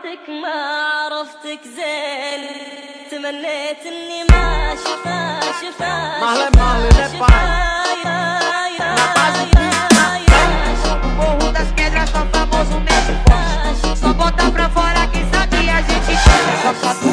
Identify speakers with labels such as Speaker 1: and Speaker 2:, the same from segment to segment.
Speaker 1: عرفتك ما عرفتك زين تمنيت اني ما شفا شفا شفا Só bota pra fora que sabe a gente chama. Só pra tu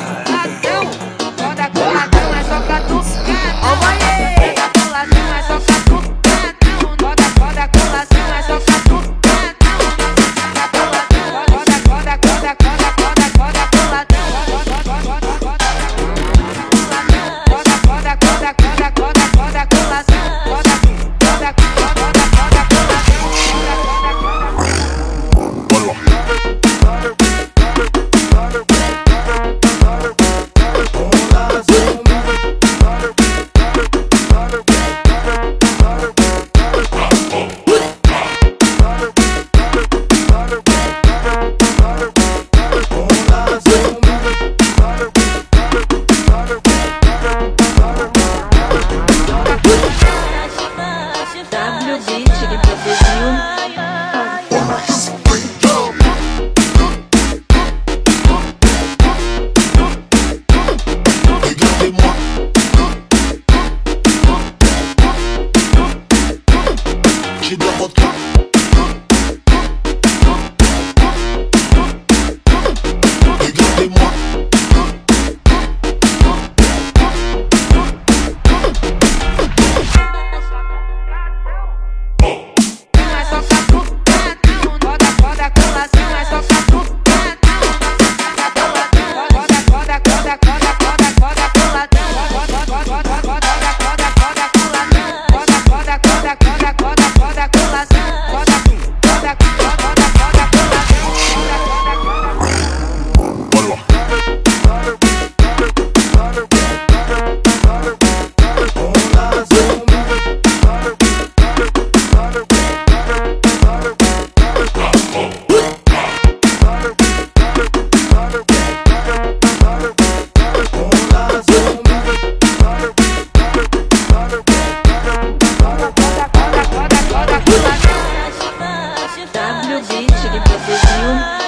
Speaker 2: Huh?
Speaker 1: with you.